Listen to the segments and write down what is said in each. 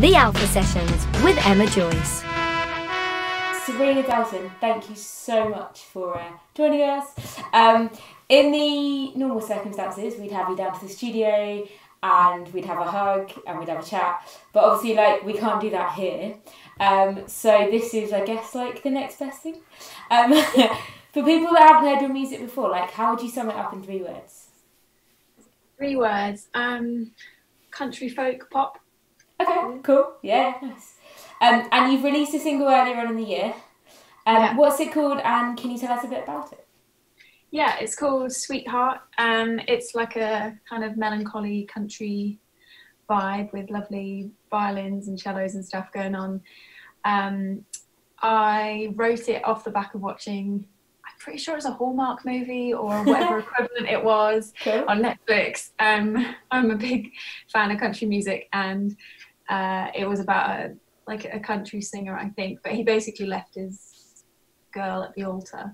The Alpha Sessions with Emma Joyce. Serena Dalton, thank you so much for uh, joining us. Um, in the normal circumstances, we'd have you down to the studio and we'd have a hug and we'd have a chat. But obviously, like we can't do that here. Um, so this is, I guess, like the next best thing. Um, for people that haven't heard your music before, like how would you sum it up in three words? Three words. Um, country folk pop. Okay, cool. Yeah, nice. Um, and you've released a single earlier on in the year. Um, Yeah. What's it called? And can you tell us a bit about it? Yeah, it's called Sweetheart. Um, it's like a kind of melancholy country vibe with lovely violins and cellos and stuff going on. Um, I wrote it off the back of watching. I'm pretty sure it's a Hallmark movie or whatever equivalent it was. Cool. on Netflix. Um, I'm a big fan of country music, and uh, it was about a like a country singer, I think. But he basically left his girl at the altar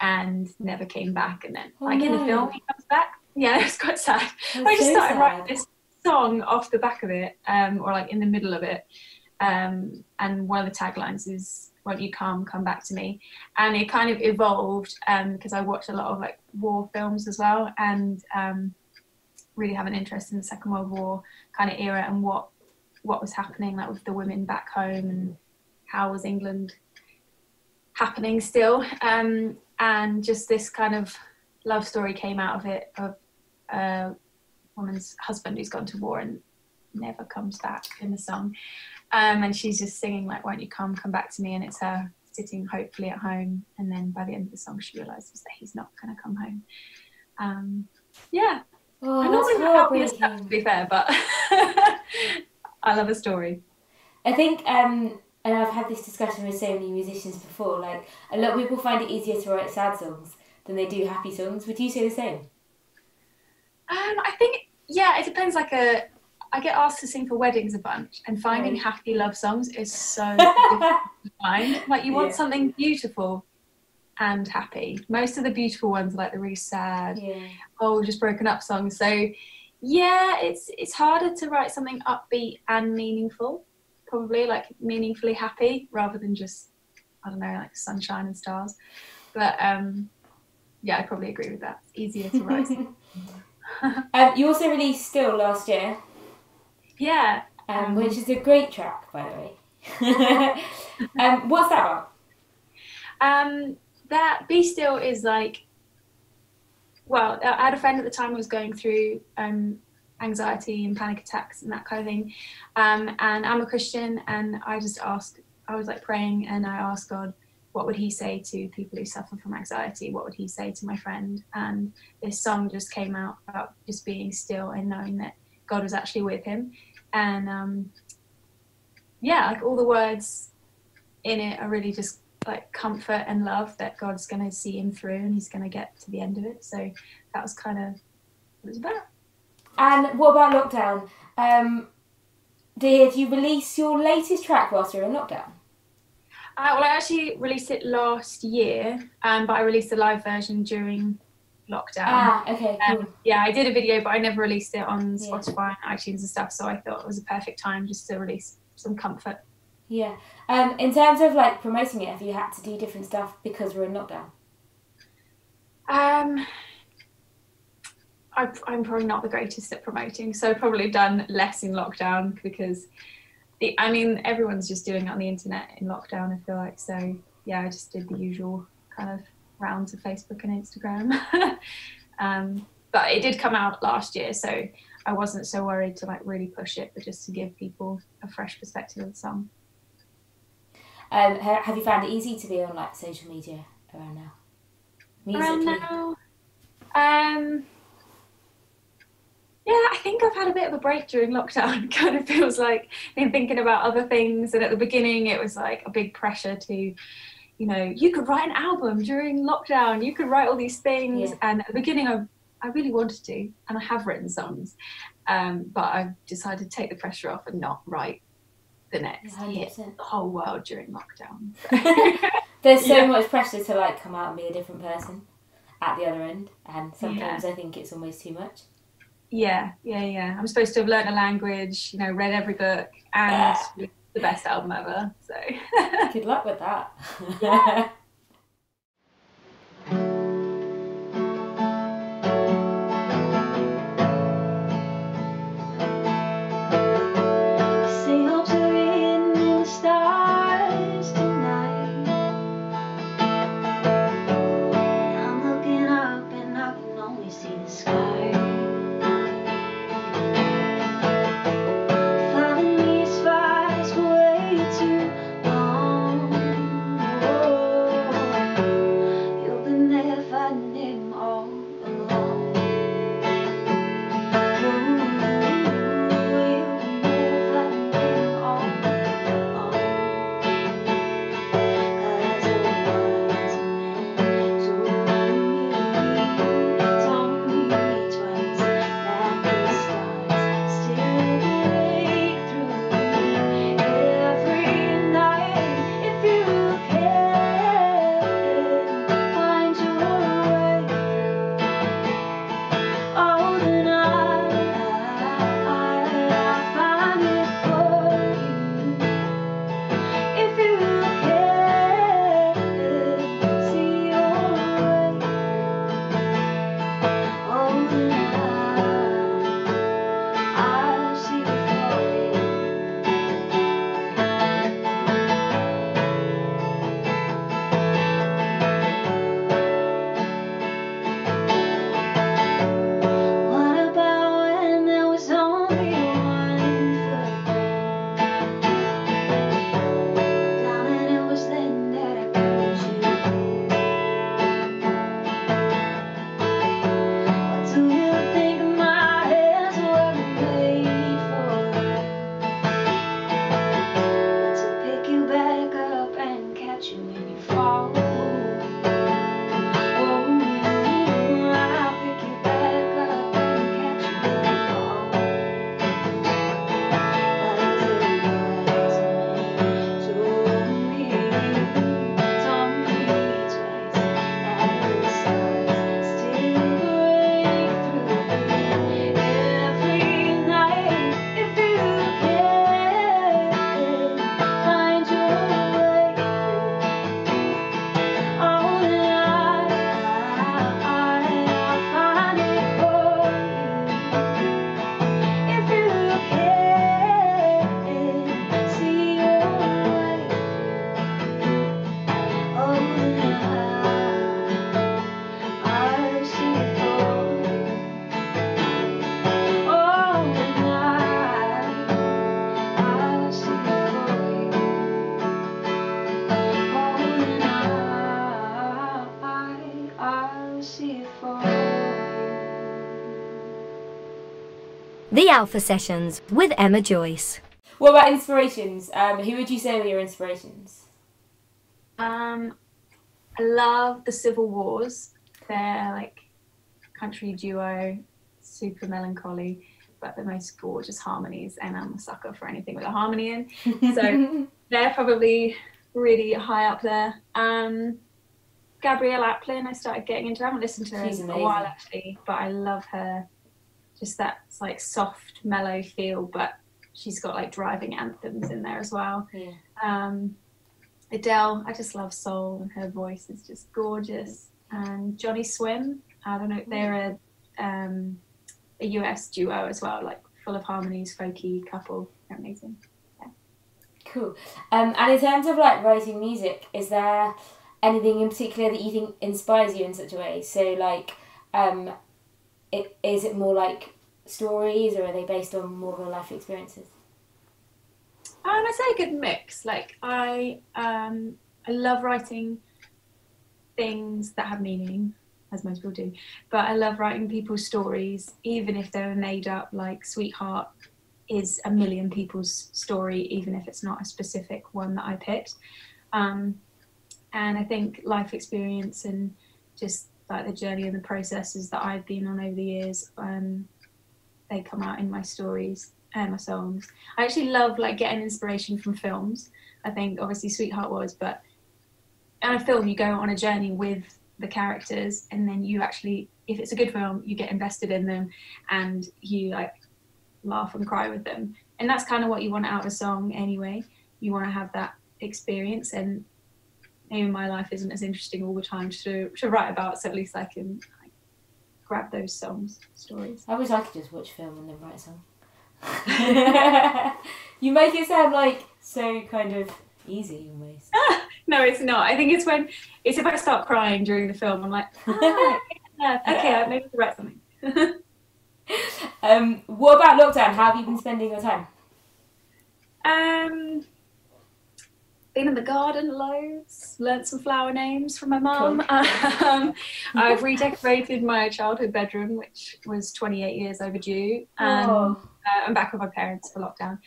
and never came back. And then, Oh, like in the film, he comes back. Yeah, it's quite sad. That's I just so started sad. writing this song off the back of it, um, or like in the middle of it. Um, and one of the taglines is "Won't you come, come back to me?" And it kind of evolved because I watched a lot of like war films as well, and um, really have an interest in the Second World War kind of era and what what was happening like with the women back home and how was England happening still. Um, and just this kind of love story came out of it of a woman's husband who's gone to war and never comes back in the song. Um, and she's just singing like, "Won't you come, come back to me?" And it's her sitting hopefully at home. And then by the end of the song, she realizes that he's not going to come home. Um, yeah, Oh, I'm not really happy to be fair, but I love a story. I think, um, and I've had this discussion with so many musicians before. Like a lot of people find it easier to write sad songs than they do happy songs. Would you say the same? Um, I think yeah, it depends. Like a, I get asked to sing for weddings a bunch, and finding Right. happy love songs is so difficult to find. Like you want Yeah. something beautiful and happy. Most of the beautiful ones are like the really sad, Yeah. oh, just broken up songs. So yeah, it's it's harder to write something upbeat and meaningful. Probably like meaningfully happy rather than just I don't know like sunshine and stars. But um, yeah, I probably agree with that. It's easier to write. Um, you also released Still last year, yeah, um, which is a great track, by the way. um, what's that about? Um, that Be Still is like, well, I had a friend at the time who was going through um, anxiety and panic attacks and that kind of thing. Um, and I'm a Christian, and I just asked, I was like praying, and I asked God, what would He say to people who suffer from anxiety? What would He say to my friend? And this song just came out about just being still and knowing that God was actually with him. And um, yeah, like all the words in it are really just like comfort and love that God's going to see him through and he's going to get to the end of it. So that was kind of what it was about. And what about lockdown? Um, did you release your latest track whilst you were in lockdown? Uh, well, I actually released it last year, um, but I released the live version during lockdown. Ah, okay, cool. Um, yeah, I did a video, but I never released it on Yeah. Spotify and iTunes and stuff. So I thought it was a perfect time just to release some comfort. Yeah. Um, in terms of like promoting it, have you had to do different stuff because we're in lockdown? Um, I, I'm probably not the greatest at promoting, so I've probably done less in lockdown because the I mean everyone's just doing it on the internet in lockdown. I feel like so yeah, I just did the usual kind of rounds of Facebook and Instagram. um, but it did come out last year, so I wasn't so worried to like really push it, but just to give people a fresh perspective of the song. Um, have you found it easy to be on like social media around now? Around Musically. now, um, yeah, I think I've had a bit of a break during lockdown. kind of feels like been thinking about other things, and at the beginning it was like a big pressure to, you know, you could write an album during lockdown. You could write all these things, Yeah. and at the beginning I, I really wanted to, and I have written songs, um, but I've decided to take the pressure off and not write the next Yeah, hit the whole world during lockdown. There's so Yeah. much pressure to like come out and be a different person at the other end, and sometimes I think it's almost too much. Yeah, yeah, yeah. I'm supposed to have learnt a language, you know, read every book, and the best album ever. So Good luck with that. Alpha Sessions with Emma Joyce. what about inspirations? Um, who would you say were your inspirations? Um, I love the Civil Wars. They're like country duo, super melancholy, but the most gorgeous harmonies. And I'm a sucker for anything with a harmony in. So they're probably really high up there. Um, Gabrielle Aplin, I started getting into. I haven't listened to her She's in a while actually, but I love her. Just that like soft, mellow feel, but she's got like driving anthems in there as well. Yeah. Um, Adele, I just love soul and her voice is just gorgeous. And Johnny Swim, I don't know, they're a um, a US duo as well, like full of harmonies, folky couple. They're amazing. Cool. Um, and in terms of like writing music, is there anything in particular that you think inspires you in such a way? So like, um, it, is it more like stories or are they based on more real life experiences? Um, I say a good mix. Like I, um, I love writing things that have meaning, as most people do. But I love writing people's stories, even if they're made up. Like Sweetheart is a million people's story, even if it's not a specific one that I picked. Um, and I think life experience and just like the journey and the processes that I've been on over the years, um, they come out in my stories and my songs. I actually love like getting inspiration from films. I think obviously Sweetheart was, but on a film you go on a journey with the characters and then you actually if it's a good film you get invested in them and you like laugh and cry with them and that's kind of what you want out of a song anyway you want to have that experience and maybe my life isn't as interesting all the time to to write about so at least i can like, grab those songs stories I wish I could just watch film and then write a song. you make it sound like so kind of easy almost. no it's not i think it's when it's if i start crying during the film i'm like ah, yeah, okay I maybe could write something Um, what about lockdown? How have you been spending your time? Um, been in the garden loads. Learnt some flower names from my mum. Um, I've redecorated my childhood bedroom, which was 28 years overdue. And Oh. uh, I'm back with my parents for lockdown.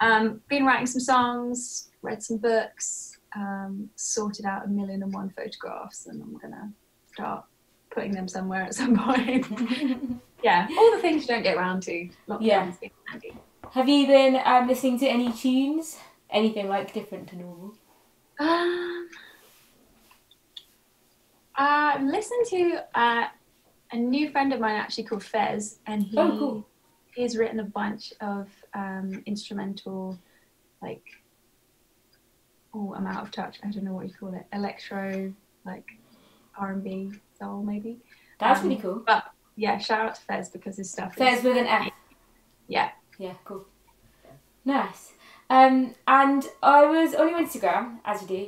Um, been writing some songs, read some books, um, sorted out a million and one photographs, and I'm gonna start putting them somewhere at some point. yeah, all the things you don't get around to. Lockdown's Yeah. been handy. Have you been um, listening to any tunes? Anything like different to normal? Um, I listened to uh, a new friend of mine actually called Fez, and he Oh, cool. he's written a bunch of um, instrumental, like oh, I'm out of touch. I don't know what you call it, electro, like R and B, soul maybe. That's Um, really cool. But yeah, shout out to Fez because his stuff. Fez is, with an F. Yeah. Yeah, cool. Nice. Um, and I was on your Instagram, as you do,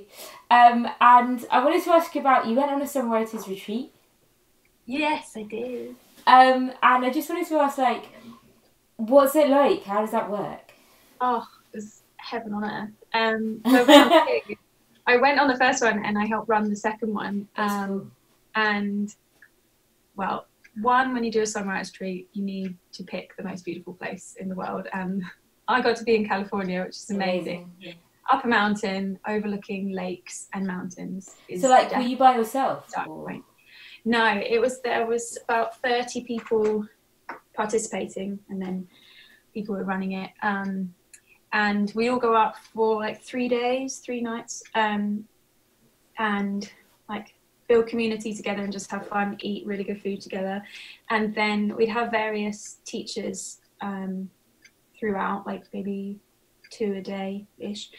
um, and I wanted to ask you about you went on a songwriters retreat, Yes, I did. um, and I just wanted to ask like, what's it like? How does that work? Oh, it was heaven on earth. Um, so I went on two. I went on the first one and I helped run the second one. Um, and well, one, when you do a songwriters retreat, you need to pick the most beautiful place in the world. And I got to be in California, which is amazing. Yeah. Up a mountain, overlooking lakes and mountains. Is So like, were you by yourself? Dark or- point. No, it was there was about thirty people participating, and then people were running it. Um, and we all go up for like three days, three nights, um, and like build community together and just have fun, eat really good food together, and then we'd have various teachers um, throughout, like maybe two a day ish.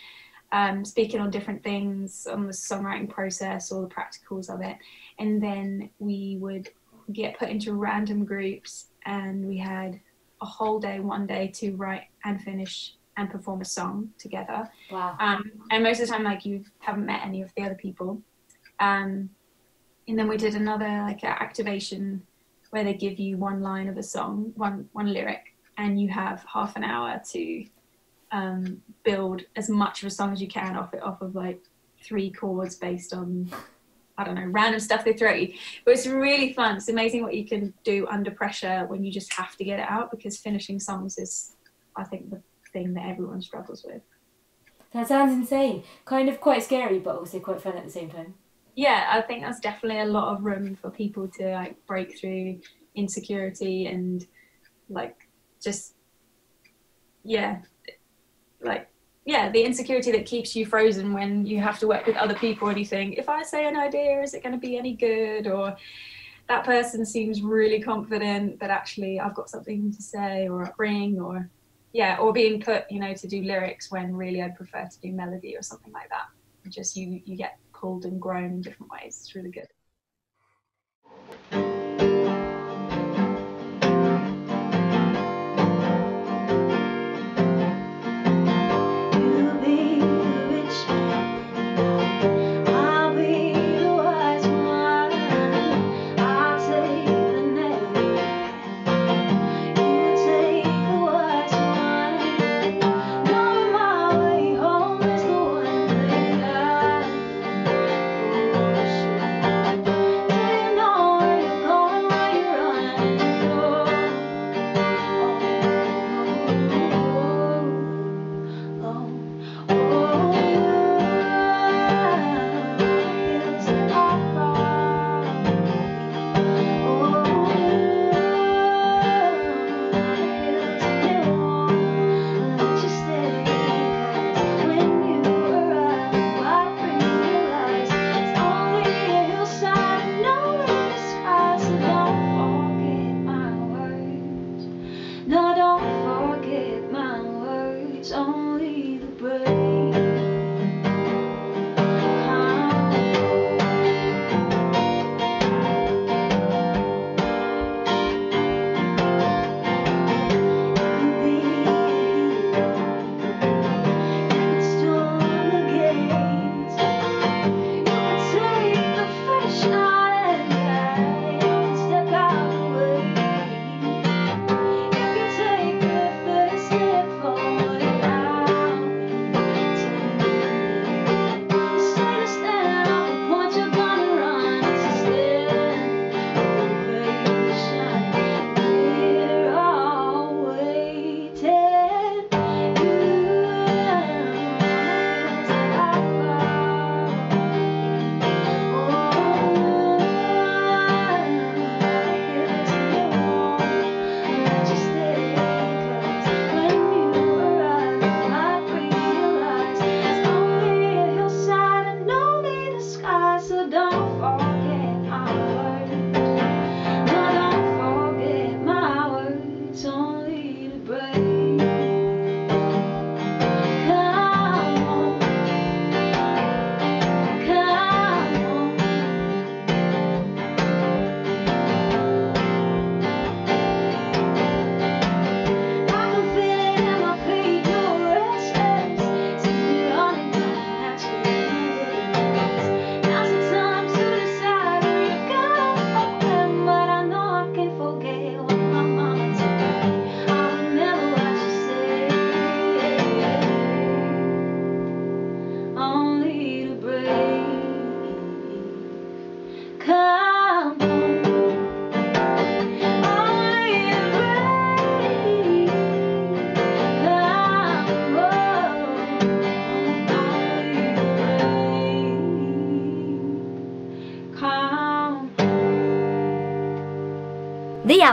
Um, speaking on different things on the songwriting process or the practicals of it and then we would get put into random groups and we had a whole day one day to write and finish and perform a song together Wow. um, and most of the time like you haven't met any of the other people um, and then we did another like activation where they give you one line of a song one one lyric and you have half an hour to um, build as much of a song as you can off it off of like three chords based on I don't know random stuff they throw at you but it's really fun it's amazing what you can do under pressure when you just have to get it out because finishing songs is I think the thing that everyone struggles with That sounds insane. Kind of quite scary, but also quite fun at the same time. yeah i think that's definitely a lot of room for people to like break through insecurity and like just yeah like yeah the insecurity that keeps you frozen when you have to work with other people and you think if i say an idea is it going to be any good? Or that person seems really confident but actually i've got something to say or bring or yeah or being put you know to do lyrics when really i'd prefer to do melody or something like that. Just you you get pulled and grown in different ways. It's really good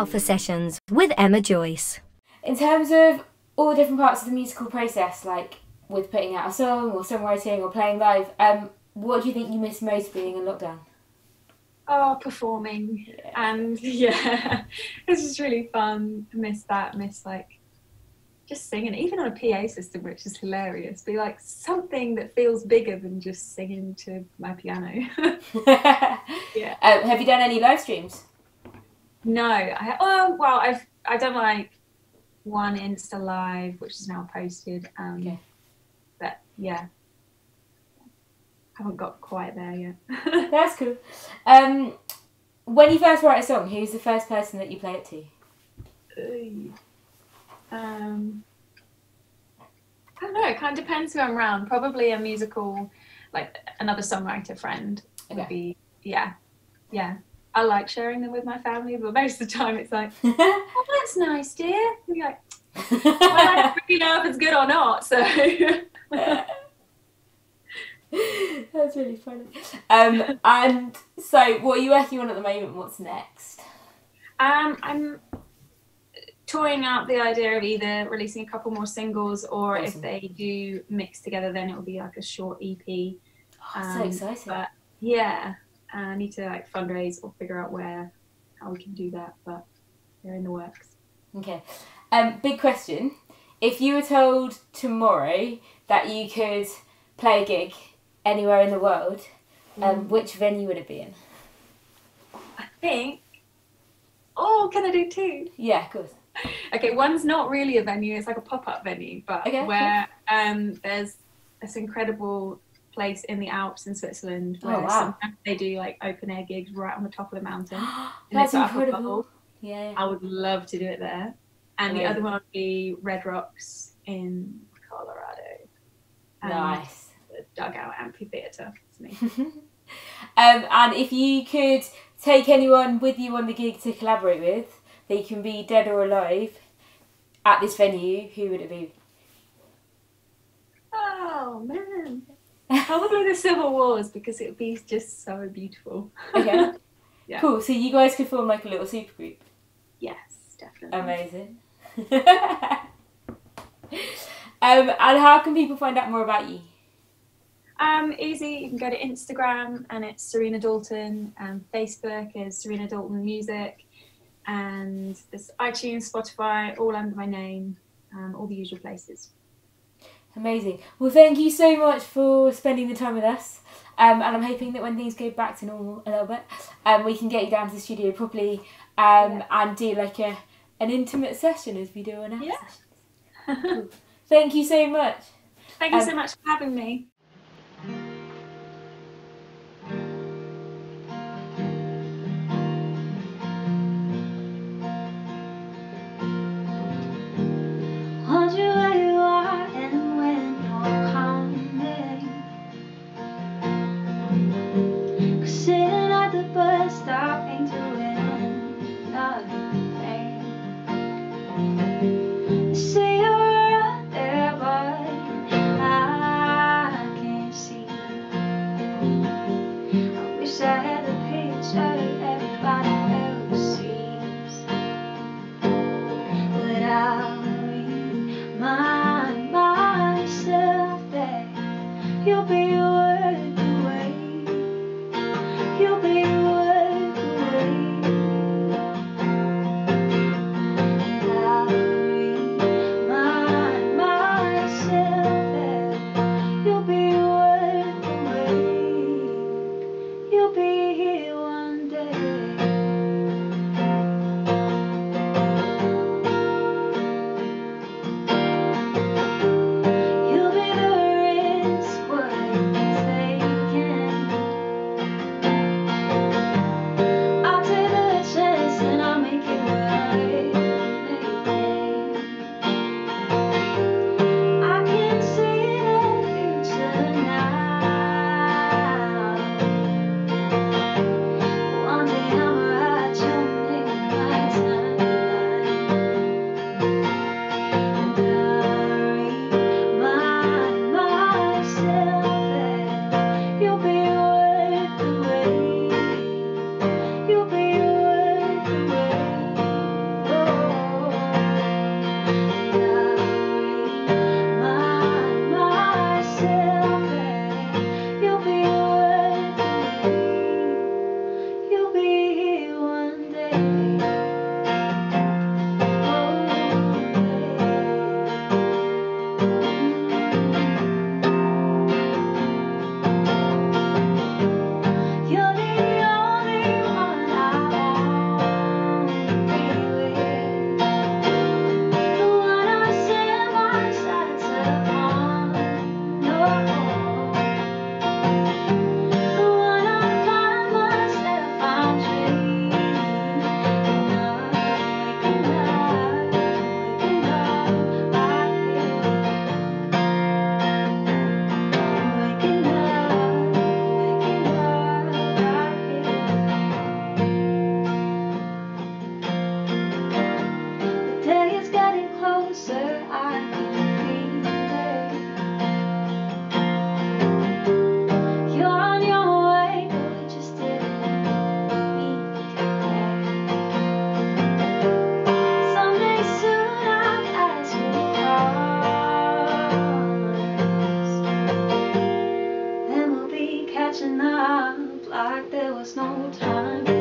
Alpha Sessions with Emma Joyce. In terms of all the different parts of the musical process, like with putting out a song or songwriting or playing live, um, what do you think you miss most being in lockdown? Oh, performing. And yeah, it's just really fun. I miss that. Miss like just singing, even on a PA system, which is hilarious. Be like something that feels bigger than just singing to my piano. yeah. Um, have you done any live streams? No, I oh well, I've I done like one Insta live, which is now posted. Um, Okay. But yeah, haven't got quite there yet. That's cool. Um, when you first write a song, who's the first person that you play it to? Um, I don't know. It kind of depends who I'm around. Probably a musical, like another songwriter friend would Okay. be. Yeah, yeah. I like sharing them with my family, but most of the time it's like, oh, that's nice, dear. And you're like, well, I don't really know if it's good or not. So That's really funny. Um, and so, what are you working on at the moment? What's next? Um, I'm toying out the idea of either releasing a couple more singles, or Awesome. if they do mix together, then it will be like a short EP. Oh, so Um, exciting. But yeah, I need to like fundraise or figure out where how we can do that. But they're in the works. Okay. Um, big question. If you were told tomorrow that you could play a gig anywhere in the world, um, which venue would it be in? I think. Oh, can I do two? Yeah, of course. Okay, one's not really a venue; it's like a pop-up venue, but Okay, where um, there's this incredible place in the Alps in Switzerland Oh, where wow. sometimes they do like open air gigs right on the top of the mountain. That's it's up above. incredible. Yeah. I would love to do it there. And the other one would be Red Rocks in Colorado. Nice. The dugout me. Um, and if you could take anyone with you on the gig to collaborate with, they can be dead or alive, at this venue, who would it be? oh man. Probably the Civil Wars because it would be just so beautiful. Okay. Yeah. Cool. So you guys could form like a little super group. Yes, definitely. Amazing. um, and how can people find out more about you? Um, easy. You can go to Instagram and it's Serena Dalton, and Facebook is Serena Dalton Music, and there's iTunes, Spotify, all under my name, um, all the usual places. Amazing. Well, thank you so much for spending the time with us. Um, and I'm hoping that when things go back to normal a little bit, um, we can get you down to the studio properly um, yeah. and do like a an intimate session as we do on our yeah. cool. Thank you so much. Thank you um, so much for having me. was no time.